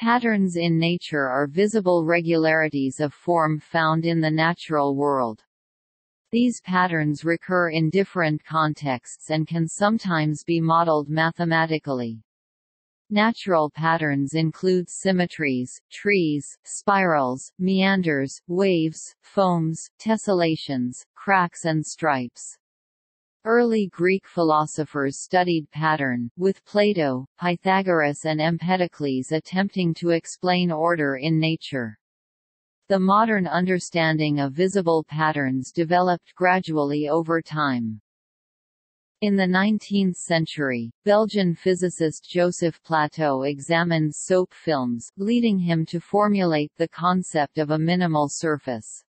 Patterns in nature are visible regularities of form found in the natural world. These patterns recur in different contexts and can sometimes be modeled mathematically. Natural patterns include symmetries, trees, spirals, meanders, waves, foams, tessellations, cracks and stripes. Early Greek philosophers studied pattern, with Plato, Pythagoras and Empedocles attempting to explain order in nature. The modern understanding of visible patterns developed gradually over time. In the 19th century, Belgian physicist Joseph Plateau examined soap films, leading him to formulate the concept of a minimal surface.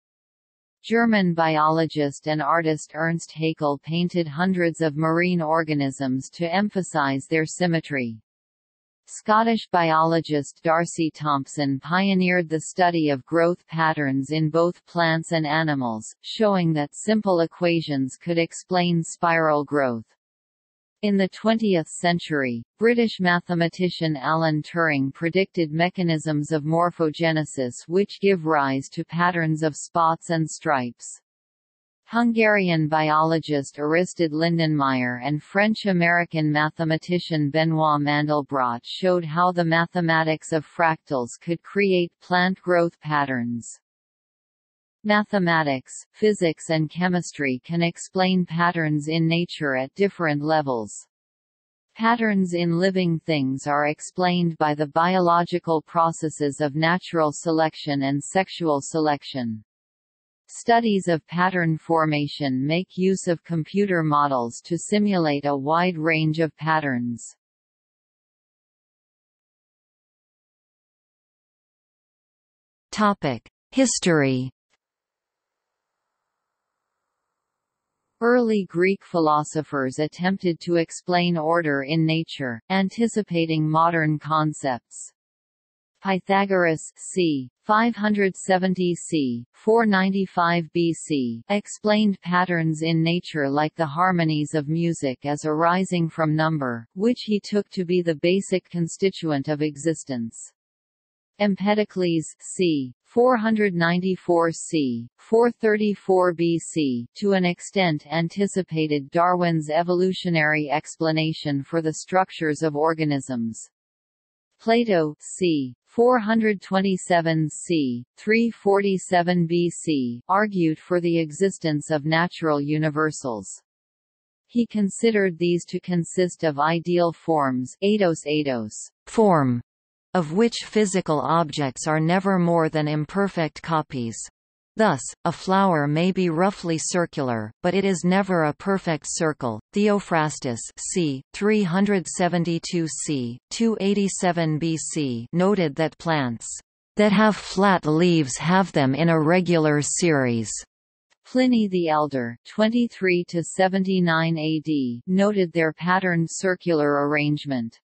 German biologist and artist Ernst Haeckel painted hundreds of marine organisms to emphasize their symmetry. Scottish biologist D'Arcy Thompson pioneered the study of growth patterns in both plants and animals, showing that simple equations could explain spiral growth. In the 20th century, British mathematician Alan Turing predicted mechanisms of morphogenesis which give rise to patterns of spots and stripes. Hungarian biologist Aristid Lindenmayer and French-American mathematician Benoit Mandelbrot showed how the mathematics of fractals could create plant growth patterns. Mathematics, physics and chemistry can explain patterns in nature at different levels. Patterns in living things are explained by the biological processes of natural selection and sexual selection. Studies of pattern formation make use of computer models to simulate a wide range of patterns. History Early Greek philosophers attempted to explain order in nature, anticipating modern concepts. Pythagoras c. 570 c. 495 BC explained patterns in nature like the harmonies of music as arising from number, which he took to be the basic constituent of existence. Empedocles c. 494 c. 434 BC to an extent anticipated Darwin's evolutionary explanation for the structures of organisms. Plato c. 427 c. 347 BC argued for the existence of natural universals. He considered these to consist of ideal forms eidos eidos, form, of which physical objects are never more than imperfect copies. Thus, a flower may be roughly circular, but it is never a perfect circle. Theophrastus c. 372 c. 287 BC noted that plants that have flat leaves have them in a regular series. Pliny the Elder 23 79 AD noted their patterned circular arrangement.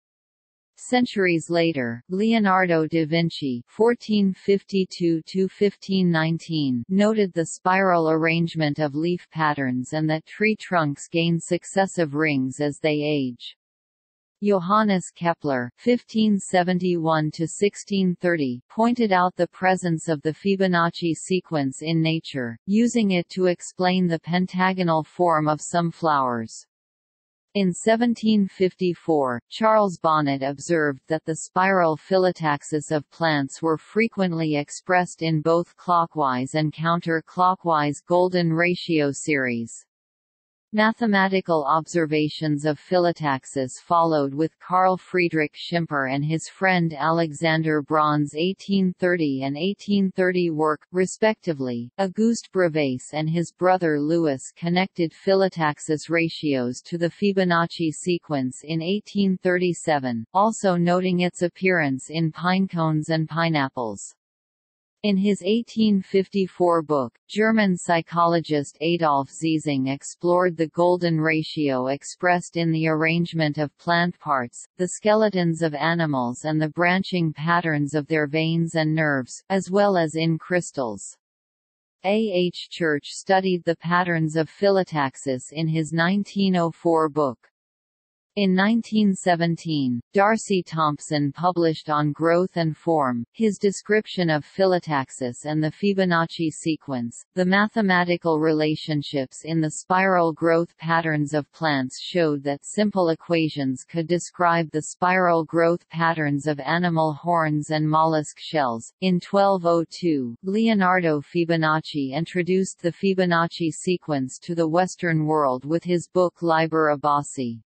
Centuries later, Leonardo da Vinci (1452–1519) noted the spiral arrangement of leaf patterns and that tree trunks gain successive rings as they age. Johannes Kepler (1571–1630) pointed out the presence of the Fibonacci sequence in nature, using it to explain the pentagonal form of some flowers. In 1754, Charles Bonnet observed that the spiral phyllotaxis of plants were frequently expressed in both clockwise and counter-clockwise golden ratio series. Mathematical observations of phyllotaxis followed with Carl Friedrich Schimper and his friend Alexander Braun's 1830 and 1830 work, respectively. Auguste Bravais and his brother Louis connected phyllotaxis ratios to the Fibonacci sequence in 1837, also noting its appearance in pinecones and pineapples. In his 1854 book, German psychologist Adolf Zeising explored the golden ratio expressed in the arrangement of plant parts, the skeletons of animals and the branching patterns of their veins and nerves, as well as in crystals. A. H. Church studied the patterns of phyllotaxis in his 1904 book. In 1917, D'Arcy Thompson published On Growth and Form, his description of phyllotaxis and the Fibonacci sequence. The mathematical relationships in the spiral growth patterns of plants showed that simple equations could describe the spiral growth patterns of animal horns and mollusk shells. In 1202, Leonardo Fibonacci introduced the Fibonacci sequence to the Western world with his book Liber Abaci.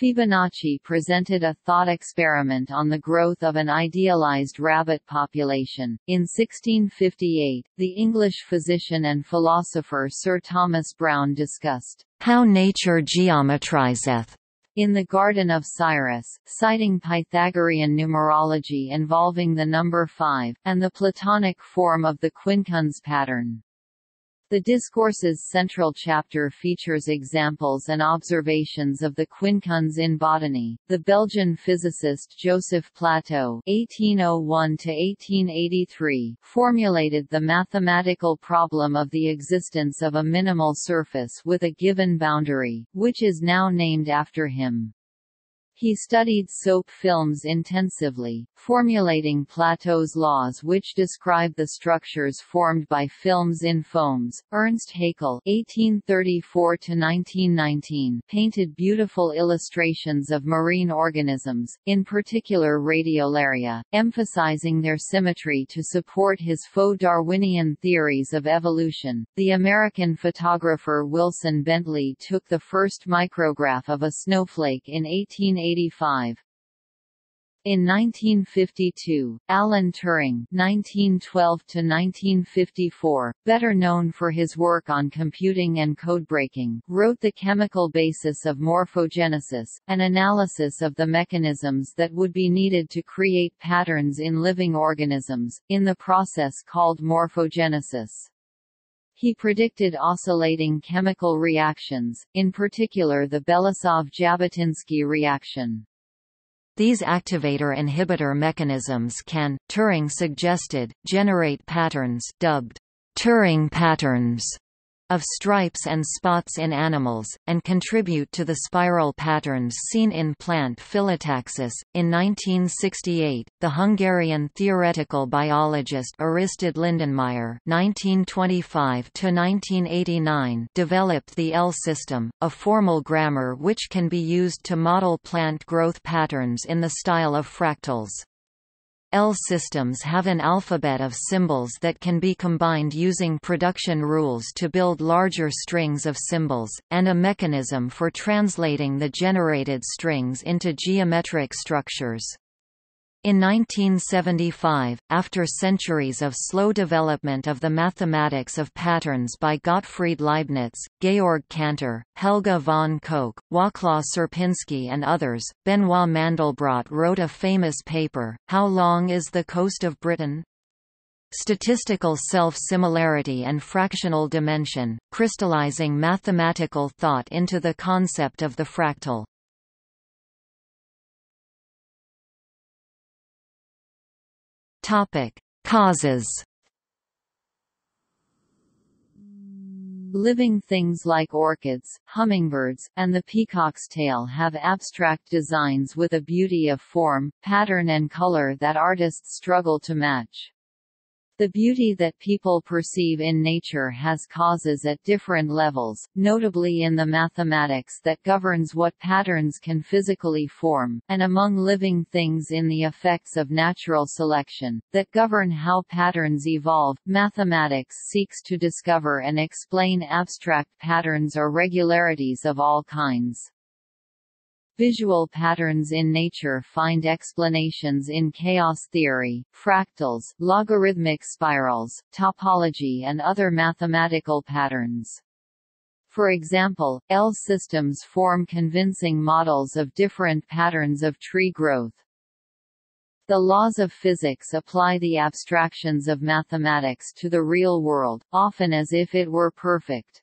Fibonacci presented a thought experiment on the growth of an idealized rabbit population. In 1658, the English physician and philosopher Sir Thomas Browne discussed how nature geometrizeth in the Garden of Cyrus, citing Pythagorean numerology involving the number 5, and the Platonic form of the quincunx pattern. The discourse's central chapter features examples and observations of the quincunx in botany. The Belgian physicist Joseph Plateau (1801–1883) formulated the mathematical problem of the existence of a minimal surface with a given boundary, which is now named after him. He studied soap films intensively, formulating Plateau's laws which describe the structures formed by films in foams. Ernst Haeckel (1834–1919) painted beautiful illustrations of marine organisms, in particular radiolaria, emphasizing their symmetry to support his faux Darwinian theories of evolution. The American photographer Wilson Bentley took the first micrograph of a snowflake in 1880 1985. In 1952, Alan Turing (1912–1954), better known for his work on computing and codebreaking, wrote The Chemical Basis of Morphogenesis, an analysis of the mechanisms that would be needed to create patterns in living organisms, in the process called morphogenesis. He predicted oscillating chemical reactions, in particular the Belousov-Zhabotinsky reaction. These activator-inhibitor mechanisms can, Turing suggested, generate patterns dubbed Turing patterns of stripes and spots in animals, and contribute to the spiral patterns seen in plant phyllotaxis. In 1968, the Hungarian theoretical biologist Aristid Lindenmayer (1925–1989) developed the L system, a formal grammar which can be used to model plant growth patterns in the style of fractals. L systems have an alphabet of symbols that can be combined using production rules to build larger strings of symbols, and a mechanism for translating the generated strings into geometric structures. In 1975, after centuries of slow development of the mathematics of patterns by Gottfried Leibniz, Georg Cantor, Helge von Koch, Wacław Sierpiński and others, Benoit Mandelbrot wrote a famous paper, How Long is the Coast of Britain? Statistical self-similarity and fractional dimension, crystallizing mathematical thought into the concept of the fractal. Topic: Causes. Living things like orchids, hummingbirds, and the peacock's tail have abstract designs with a beauty of form, pattern and color that artists struggle to match. The beauty that people perceive in nature has causes at different levels, notably in the mathematics that governs what patterns can physically form, and among living things in the effects of natural selection, that govern how patterns evolve. Mathematics seeks to discover and explain abstract patterns or regularities of all kinds. Visual patterns in nature find explanations in chaos theory, fractals, logarithmic spirals, topology and other mathematical patterns. For example, L systems form convincing models of different patterns of tree growth. The laws of physics apply the abstractions of mathematics to the real world, often as if it were perfect.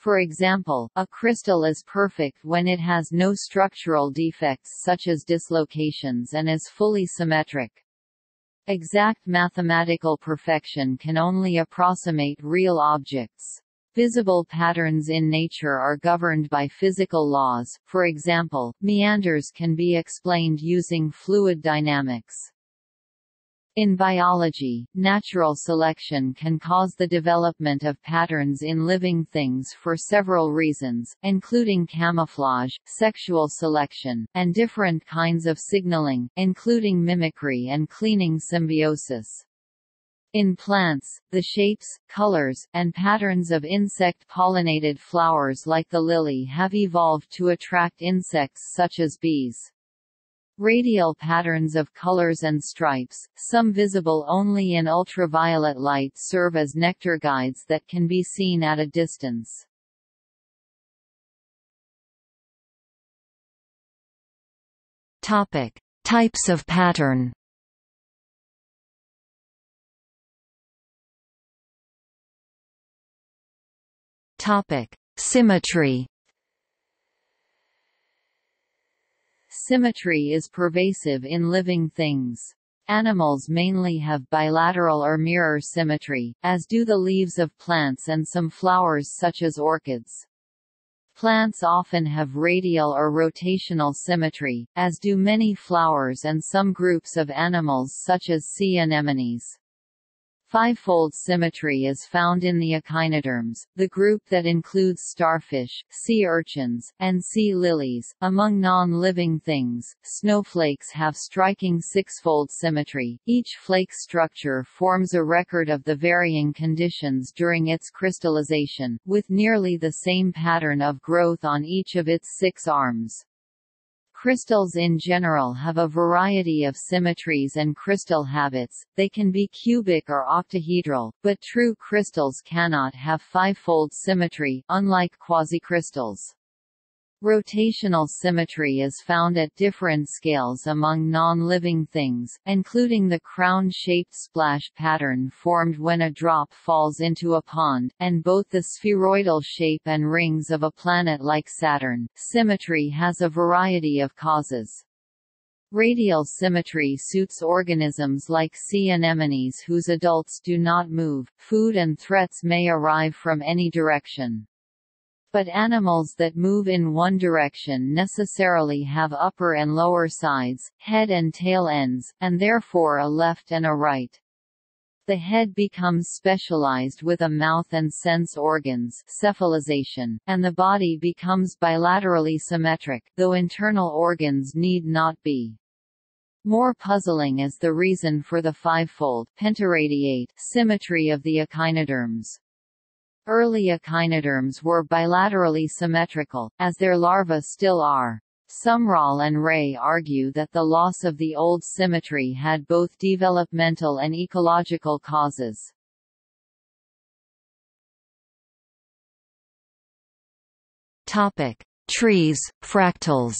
For example, a crystal is perfect when it has no structural defects such as dislocations and is fully symmetric. Exact mathematical perfection can only approximate real objects. Visible patterns in nature are governed by physical laws, for example, meanders can be explained using fluid dynamics. In biology, natural selection can cause the development of patterns in living things for several reasons, including camouflage, sexual selection, and different kinds of signaling, including mimicry and cleaning symbiosis. In plants, the shapes, colors, and patterns of insect-pollinated flowers like the lily have evolved to attract insects such as bees. Radial patterns of colors and stripes, some visible only in ultraviolet light serve as nectar guides that can be seen at a distance. Topic: Types of pattern. Topic: Symmetry. Symmetry is pervasive in living things. Animals mainly have bilateral or mirror symmetry, as do the leaves of plants and some flowers such as orchids. Plants often have radial or rotational symmetry, as do many flowers and some groups of animals such as sea anemones. Fivefold symmetry is found in the echinoderms, the group that includes starfish, sea urchins, and sea lilies. Among non-living things, snowflakes have striking sixfold symmetry. Each flake structure forms a record of the varying conditions during its crystallization, with nearly the same pattern of growth on each of its six arms. Crystals in general have a variety of symmetries and crystal habits, they can be cubic or octahedral, but true crystals cannot have fivefold symmetry, unlike quasicrystals. Rotational symmetry is found at different scales among non-living things, including the crown-shaped splash pattern formed when a drop falls into a pond, and both the spheroidal shape and rings of a planet like Saturn. Symmetry has a variety of causes. Radial symmetry suits organisms like sea anemones whose adults do not move. Food and threats may arrive from any direction. But animals that move in one direction necessarily have upper and lower sides, head and tail ends, and therefore a left and a right. The head becomes specialized with a mouth and sense organs cephalization, and the body becomes bilaterally symmetric though internal organs need not be. More puzzling is the reason for the fivefold pentaradiate symmetry of the echinoderms. Early echinoderms were bilaterally symmetrical, as their larvae still are. Sumrall and Ray argue that the loss of the old symmetry had both developmental and ecological causes. Topic: Trees, fractals.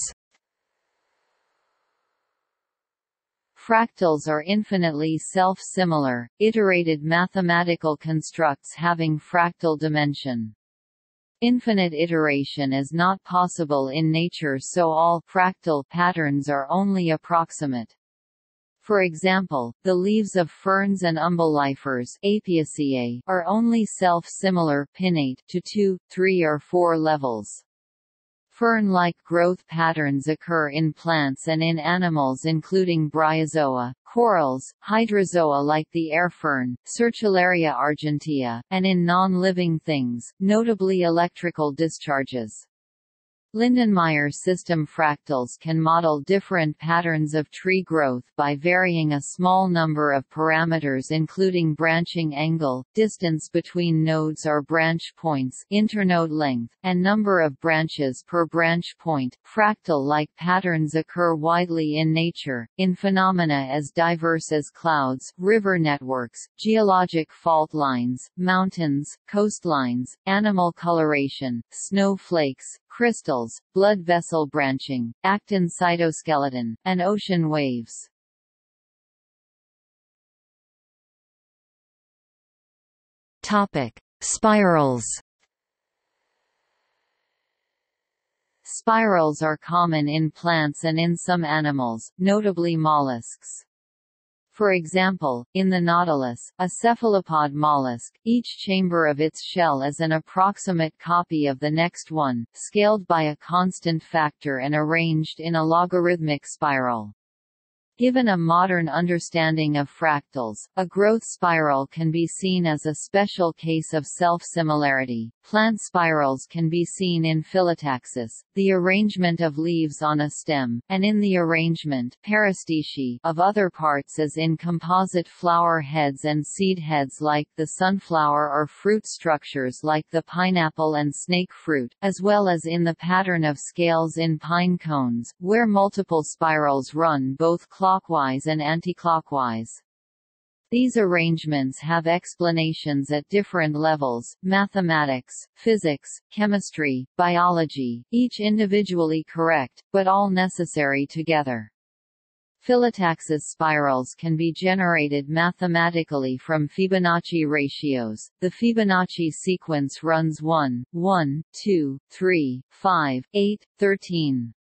Fractals are infinitely self-similar, iterated mathematical constructs having fractal dimension. Infinite iteration is not possible in nature so all fractal patterns are only approximate. For example, the leaves of ferns and umbellifers are only self-similar pinnate to 2, 3 or 4 levels. Fern-like growth patterns occur in plants and in animals including bryozoa, corals, hydrozoa like the air fern, Sertularia argentea, and in non-living things, notably electrical discharges. Lindenmayer system fractals can model different patterns of tree growth by varying a small number of parameters including branching angle, distance between nodes or branch points, internode length, and number of branches per branch point. Fractal-like patterns occur widely in nature, in phenomena as diverse as clouds, river networks, geologic fault lines, mountains, coastlines, animal coloration, snowflakes, crystals, blood vessel branching, actin cytoskeleton, and ocean waves. Topic: Spirals. Spirals are common in plants and in some animals, notably mollusks. For example, in the nautilus, a cephalopod mollusk, each chamber of its shell is an approximate copy of the next one, scaled by a constant factor and arranged in a logarithmic spiral. Given a modern understanding of fractals, a growth spiral can be seen as a special case of self-similarity. Plant spirals can be seen in Phyllotaxis, the arrangement of leaves on a stem, and in the arrangement of other parts as in composite flower heads and seed heads like the sunflower or fruit structures like the pineapple and snake fruit, as well as in the pattern of scales in pine cones, where multiple spirals run both clockwise and anticlockwise. These arrangements have explanations at different levels, mathematics, physics, chemistry, biology, each individually correct, but all necessary together. Phyllotaxis spirals can be generated mathematically from Fibonacci ratios. The Fibonacci sequence runs 1, 1, 2, 3, 5, 8, 13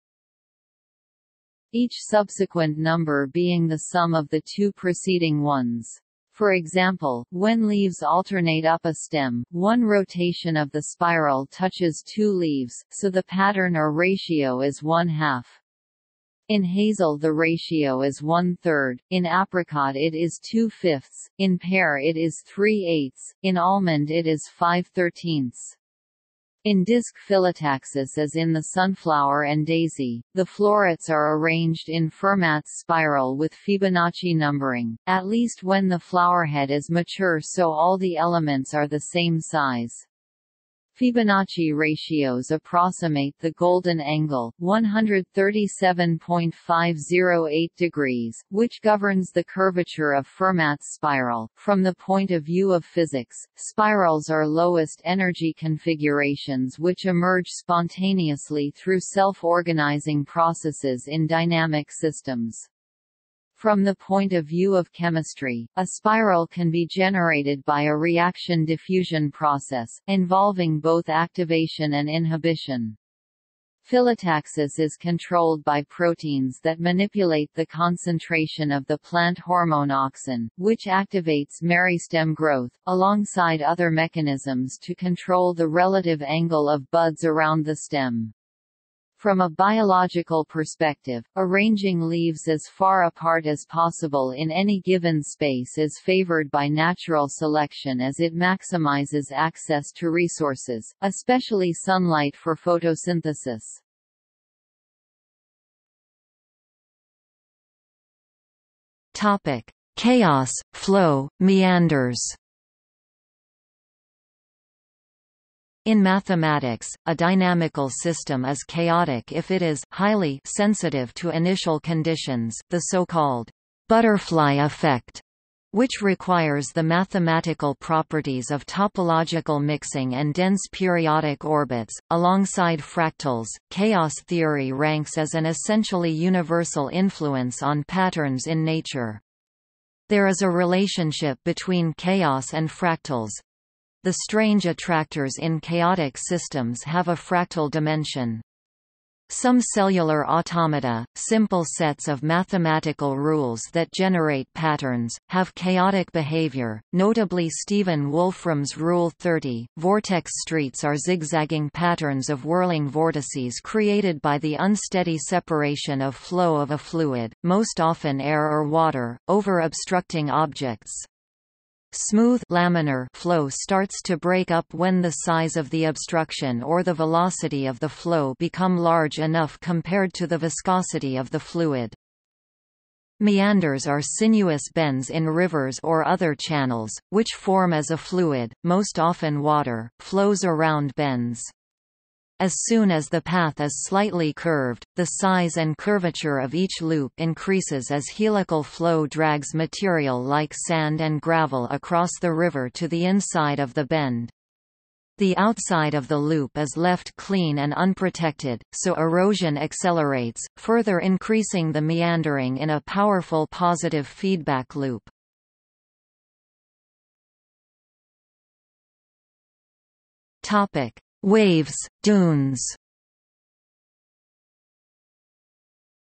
each subsequent number being the sum of the two preceding ones. For example, when leaves alternate up a stem, one rotation of the spiral touches two leaves, so the pattern or ratio is one half. In hazel the ratio is one-third, in apricot it is two-fifths, in pear it is three-eighths, in almond it is five-thirteenths. In disc phyllotaxis as in the sunflower and daisy, the florets are arranged in Fermat's spiral with Fibonacci numbering, at least when the flowerhead is mature so all the elements are the same size. Fibonacci ratios approximate the golden angle, 137.508 degrees, which governs the curvature of Fermat's spiral. From the point of view of physics, spirals are lowest energy configurations which emerge spontaneously through self-organizing processes in dynamic systems. From the point of view of chemistry, a spiral can be generated by a reaction diffusion process, involving both activation and inhibition. Phyllotaxis is controlled by proteins that manipulate the concentration of the plant hormone auxin, which activates meristem growth, alongside other mechanisms to control the relative angle of buds around the stem. From a biological perspective, arranging leaves as far apart as possible in any given space is favored by natural selection as it maximizes access to resources, especially sunlight for photosynthesis. Chaos, flow, meanders. In mathematics, a dynamical system is chaotic if it is highly sensitive to initial conditions the so-called butterfly effect, which requires the mathematical properties of topological mixing and dense periodic orbits. Alongside fractals, chaos theory ranks as an essentially universal influence on patterns in nature. There is a relationship between chaos and fractals, the strange attractors in chaotic systems have a fractal dimension. Some cellular automata, simple sets of mathematical rules that generate patterns, have chaotic behavior, notably Stephen Wolfram's Rule 30. Vortex streets are zigzagging patterns of whirling vortices created by the unsteady separation of flow of a fluid, most often air or water, over obstructing objects. Smooth laminar flow starts to break up when the size of the obstruction or the velocity of the flow become large enough compared to the viscosity of the fluid. Meanders are sinuous bends in rivers or other channels, which form as a fluid, most often water, flows around bends. As soon as the path is slightly curved, the size and curvature of each loop increases as helical flow drags material like sand and gravel across the river to the inside of the bend. The outside of the loop is left clean and unprotected, so erosion accelerates, further increasing the meandering in a powerful positive feedback loop. Topic: Waves, dunes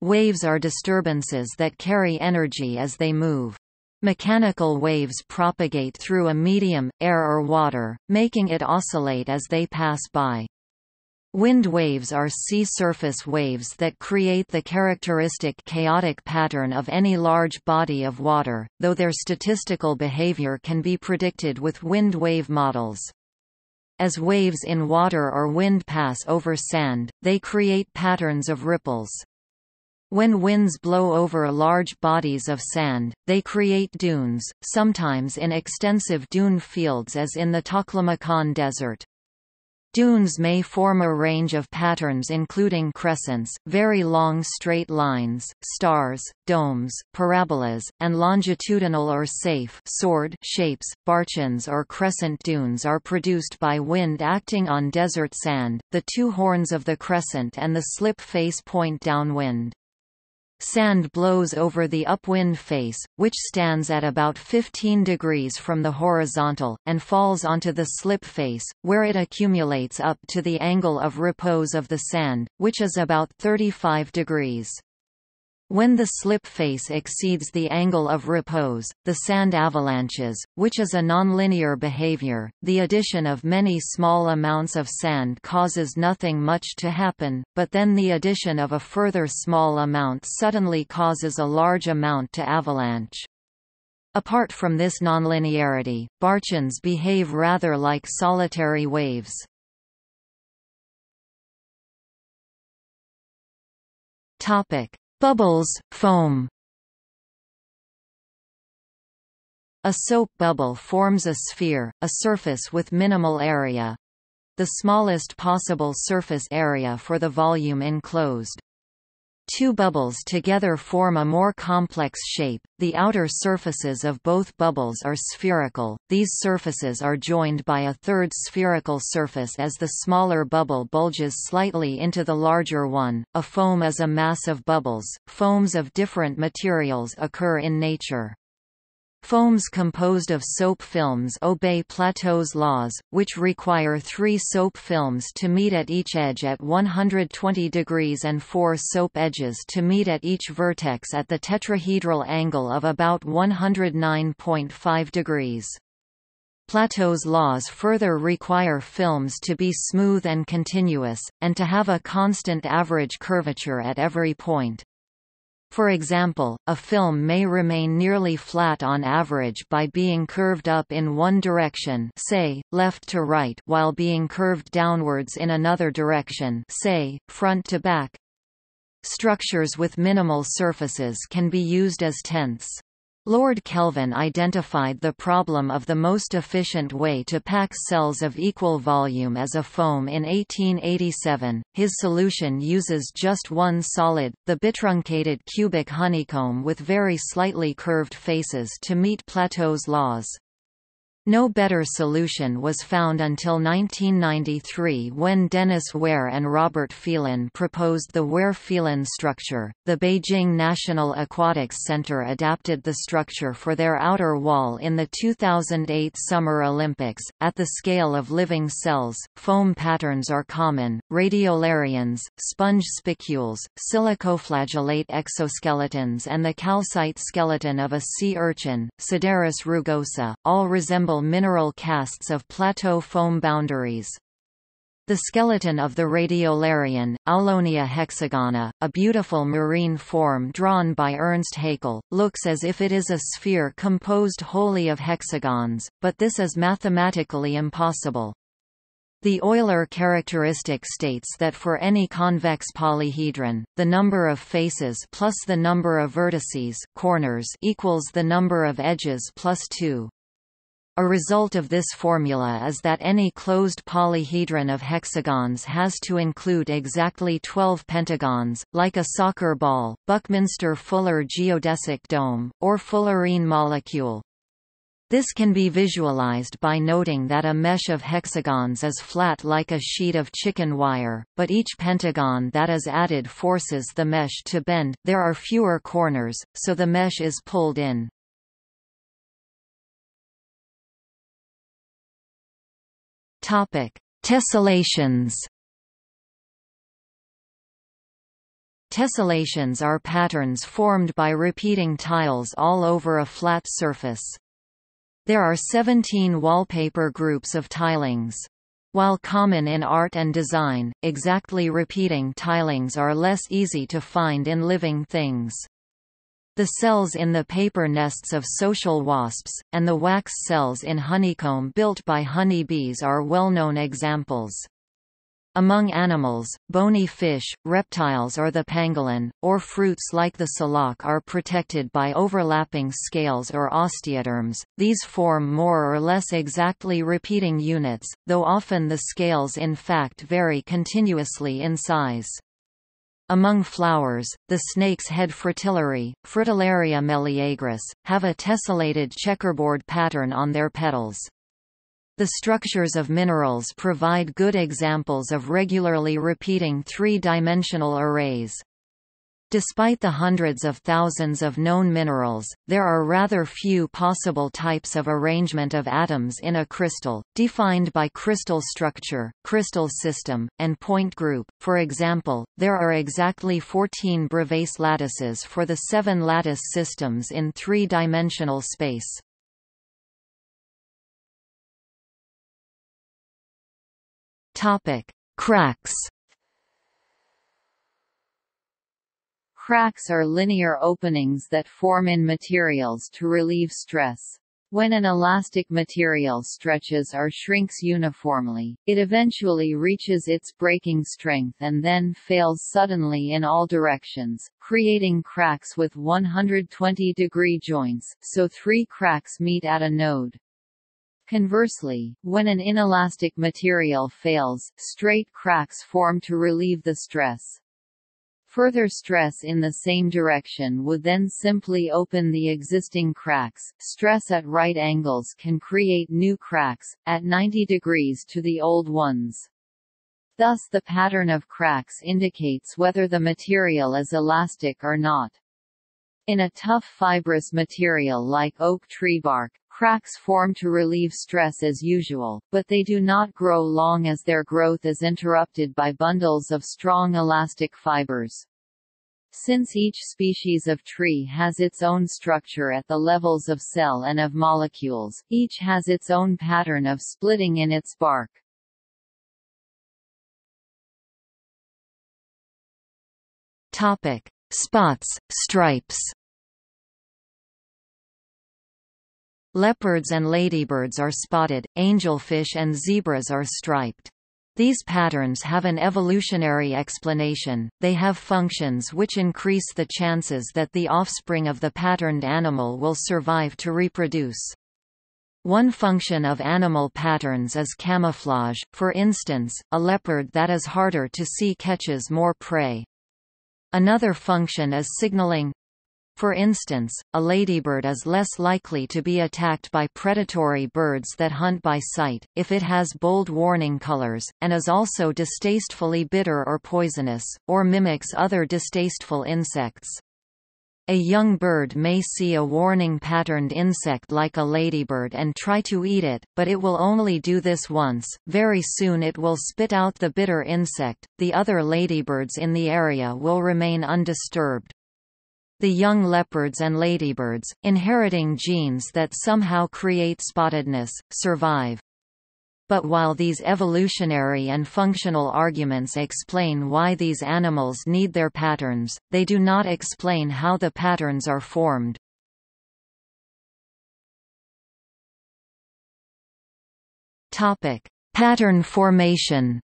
Waves are disturbances that carry energy as they move. Mechanical waves propagate through a medium, air or water, making it oscillate as they pass by. Wind waves are sea surface waves that create the characteristic chaotic pattern of any large body of water, though their statistical behavior can be predicted with wind wave models. As waves in water or wind pass over sand, they create patterns of ripples. When winds blow over large bodies of sand, they create dunes, sometimes in extensive dune fields as in the Taklamakan Desert. Dunes may form a range of patterns including crescents, very long straight lines, stars, domes, parabolas, and longitudinal or seif sword shapes. Barchans or crescent dunes are produced by wind acting on desert sand, the two horns of the crescent and the slip face point downwind. Sand blows over the upwind face, which stands at about 15 degrees from the horizontal, and falls onto the slip face, where it accumulates up to the angle of repose of the sand, which is about 35 degrees. When the slip face exceeds the angle of repose, the sand avalanches, which is a nonlinear behavior. The addition of many small amounts of sand causes nothing much to happen, but then the addition of a further small amount suddenly causes a large amount to avalanche. Apart from this nonlinearity, barchans behave rather like solitary waves. Topic: Bubbles, foam A soap bubble forms a sphere, a surface with minimal area. The smallest possible surface area for the volume enclosed. Two bubbles together form a more complex shape. The outer surfaces of both bubbles are spherical. These surfaces are joined by a third spherical surface as the smaller bubble bulges slightly into the larger one. A foam is a mass of bubbles. Foams of different materials occur in nature. Foams composed of soap films obey Plateau's laws, which require three soap films to meet at each edge at 120 degrees and four soap edges to meet at each vertex at the tetrahedral angle of about 109.5 degrees. Plateau's laws further require films to be smooth and continuous, and to have a constant average curvature at every point. For example, a film may remain nearly flat on average by being curved up in one direction say, left to right while being curved downwards in another direction say, front to back. Structures with minimal surfaces can be used as tents. Lord Kelvin identified the problem of the most efficient way to pack cells of equal volume as a foam in 1887. His solution uses just one solid, the bitruncated cubic honeycomb with very slightly curved faces to meet Plateau's laws. No better solution was found until 1993 when Dennis Weaire and Robert Phelan proposed the Weaire-Phelan structure. The Beijing National Aquatics Center adapted the structure for their outer wall in the 2008 Summer Olympics. At the scale of living cells, foam patterns are common: radiolarians, sponge spicules, silicoflagellate exoskeletons, and the calcite skeleton of a sea urchin, Cidaris rugosa, all resemble mineral casts of plateau foam boundaries. The skeleton of the radiolarian, Aulonia hexagona, a beautiful marine form drawn by Ernst Haeckel, looks as if it is a sphere composed wholly of hexagons, but this is mathematically impossible. The Euler characteristic states that for any convex polyhedron, the number of faces plus the number of vertices corners equals the number of edges plus 2. A result of this formula is that any closed polyhedron of hexagons has to include exactly 12 pentagons, like a soccer ball, Buckminster-Fuller geodesic dome, or fullerene molecule. This can be visualized by noting that a mesh of hexagons is flat like a sheet of chicken wire, but each pentagon that is added forces the mesh to bend, there are fewer corners, so the mesh is pulled in. Topic: Tessellations. Tessellations are patterns formed by repeating tiles all over a flat surface. There are 17 wallpaper groups of tilings. While common in art and design, exactly repeating tilings are less easy to find in living things. The cells in the paper nests of social wasps, and the wax cells in honeycomb built by honey bees are well-known examples. Among animals, bony fish, reptiles or the pangolin, or fruits like the salak are protected by overlapping scales or osteoderms. These form more or less exactly repeating units, though often the scales in fact vary continuously in size. Among flowers, the snake's head fritillary, Fritillaria meleagris, have a tessellated checkerboard pattern on their petals. The structures of minerals provide good examples of regularly repeating three-dimensional arrays. Despite the hundreds of thousands of known minerals, there are rather few possible types of arrangement of atoms in a crystal, defined by crystal structure, crystal system, and point group. For example, there are exactly 14 Bravais lattices for the seven lattice systems in three-dimensional space. Topic: Cracks. Cracks are linear openings that form in materials to relieve stress. When an elastic material stretches or shrinks uniformly, it eventually reaches its breaking strength and then fails suddenly in all directions, creating cracks with 120-degree joints, so three cracks meet at a node. Conversely, when an inelastic material fails, straight cracks form to relieve the stress. Further stress in the same direction would then simply open the existing cracks. Stress at right angles can create new cracks, at 90 degrees to the old ones. Thus the pattern of cracks indicates whether the material is elastic or not. In a tough fibrous material like oak tree bark, Cracks form to relieve stress as usual, but they do not grow long as their growth is interrupted by bundles of strong elastic fibers. Since each species of tree has its own structure at the levels of cell and of molecules, each has its own pattern of splitting in its bark. Topic: Spots, stripes. Leopards and ladybirds are spotted, angelfish and zebras are striped. These patterns have an evolutionary explanation, they have functions which increase the chances that the offspring of the patterned animal will survive to reproduce. One function of animal patterns is camouflage, for instance, a leopard that is harder to see catches more prey. Another function is signaling, for instance, a ladybird is less likely to be attacked by predatory birds that hunt by sight, if it has bold warning colors, and is also distastefully bitter or poisonous, or mimics other distasteful insects. A young bird may see a warning patterned insect like a ladybird and try to eat it, but it will only do this once, very soon it will spit out the bitter insect, the other ladybirds in the area will remain undisturbed. The young leopards and ladybirds, inheriting genes that somehow create spottedness, survive. But while these evolutionary and functional arguments explain why these animals need their patterns, they do not explain how the patterns are formed. Topic: Pattern formation.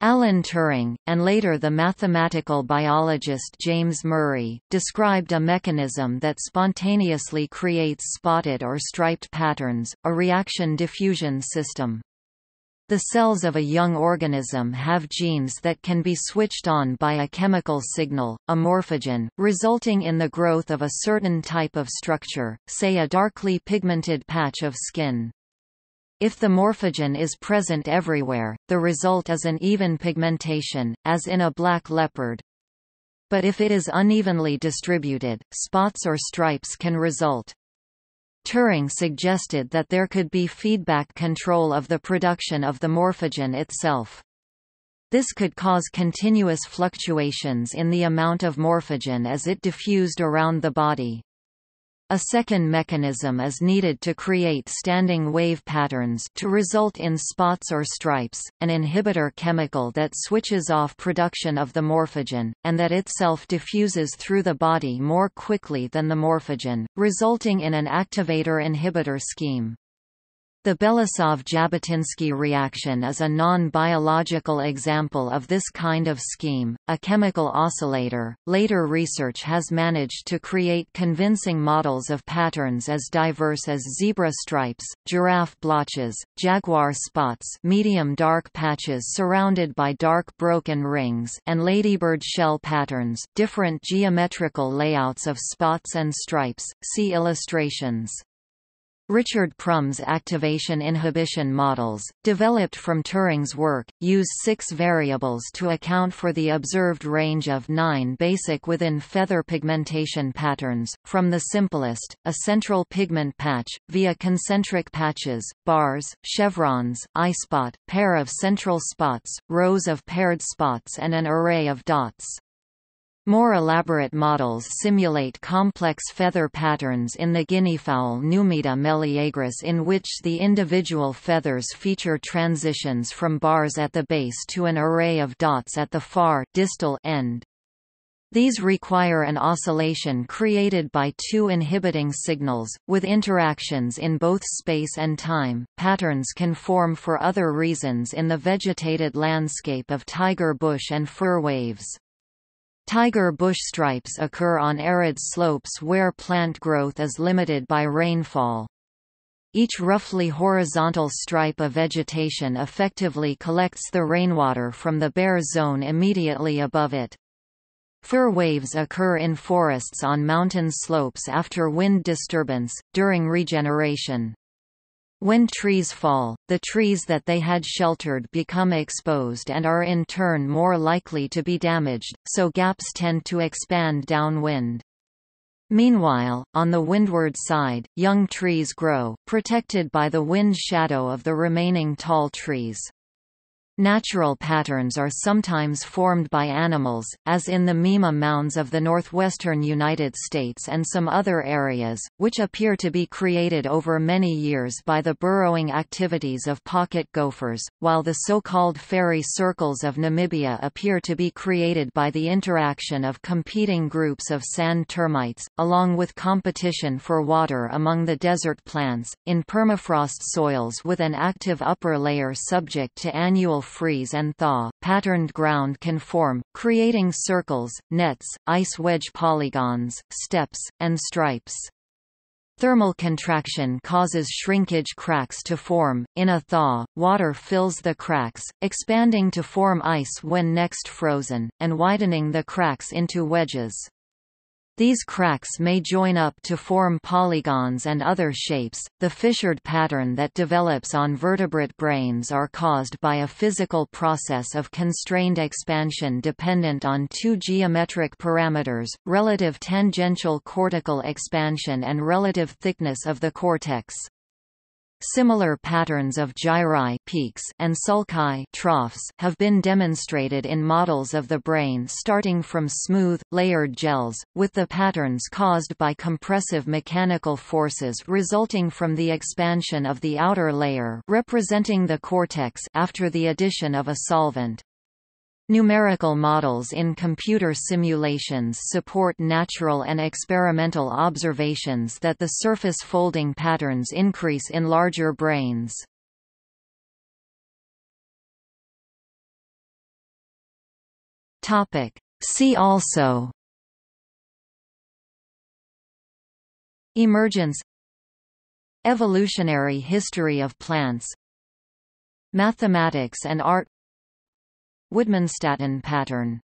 Alan Turing, and later the mathematical biologist James Murray, described a mechanism that spontaneously creates spotted or striped patterns, a reaction diffusion system. The cells of a young organism have genes that can be switched on by a chemical signal, a morphogen, resulting in the growth of a certain type of structure, say a darkly pigmented patch of skin. If the morphogen is present everywhere, the result is an even pigmentation, as in a black leopard. But if it is unevenly distributed, spots or stripes can result. Turing suggested that there could be feedback control of the production of the morphogen itself. This could cause continuous fluctuations in the amount of morphogen as it diffused around the body. A second mechanism is needed to create standing wave patterns to result in spots or stripes, an inhibitor chemical that switches off production of the morphogen, and that itself diffuses through the body more quickly than the morphogen, resulting in an activator-inhibitor scheme. The Belousov-Zhabotinsky reaction is a non-biological example of this kind of scheme, a chemical oscillator. Later research has managed to create convincing models of patterns as diverse as zebra stripes, giraffe blotches, jaguar spots, medium dark patches surrounded by dark broken rings, and ladybird shell patterns. Different geometrical layouts of spots and stripes. See illustrations. Richard Prum's activation inhibition models, developed from Turing's work, use six variables to account for the observed range of nine basic within feather pigmentation patterns, from the simplest, a central pigment patch, via concentric patches, bars, chevrons, eye-spot, pair of central spots, rows of paired spots and an array of dots. More elaborate models simulate complex feather patterns in the guineafowl Numida meleagris in which the individual feathers feature transitions from bars at the base to an array of dots at the far distal end. These require an oscillation created by two inhibiting signals, with interactions in both space and time. Patterns can form for other reasons in the vegetated landscape of tiger bush and fir waves. Tiger bush stripes occur on arid slopes where plant growth is limited by rainfall. Each roughly horizontal stripe of vegetation effectively collects the rainwater from the bare zone immediately above it. Fir waves occur in forests on mountain slopes after wind disturbance, during regeneration. When trees fall, the trees that they had sheltered become exposed and are in turn more likely to be damaged, so gaps tend to expand downwind. Meanwhile, on the windward side, young trees grow, protected by the wind shadow of the remaining tall trees. Natural patterns are sometimes formed by animals, as in the Mima mounds of the northwestern United States and some other areas, which appear to be created over many years by the burrowing activities of pocket gophers, while the so-called fairy circles of Namibia appear to be created by the interaction of competing groups of sand termites, along with competition for water among the desert plants, in permafrost soils with an active upper layer subject to annual freeze and thaw, patterned ground can form, creating circles, nets, ice wedge polygons, steps, and stripes. Thermal contraction causes shrinkage cracks to form. In a thaw, water fills the cracks, expanding to form ice when next frozen, and widening the cracks into wedges. These cracks may join up to form polygons and other shapes. The fissured pattern that develops on vertebrate brains are caused by a physical process of constrained expansion dependent on two geometric parameters, relative tangential cortical expansion and relative thickness of the cortex. Similar patterns of gyri peaks and sulci troughs have been demonstrated in models of the brain starting from smooth, layered gels, with the patterns caused by compressive mechanical forces resulting from the expansion of the outer layer representing the cortex after the addition of a solvent. Numerical models in computer simulations support natural and experimental observations that the surface folding patterns increase in larger brains. See also Emergence Evolutionary history of plants Mathematics and art Widmanstatten pattern